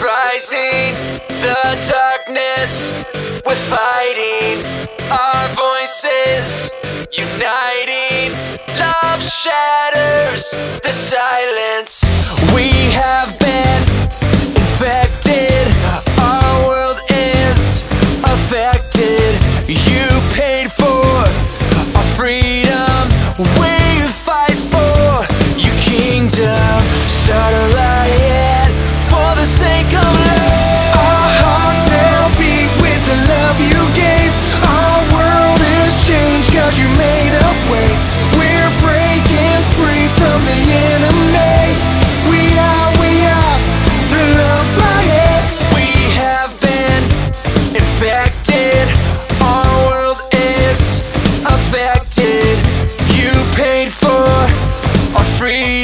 rising the darkness. We're fighting our voices, uniting. Love shatters the silence. We have been infected. Our world is affected. You. cause you made a way. We're breaking free from the enemy. We are, we are the love riot We have been infected. Our world is affected. You paid for our freedom.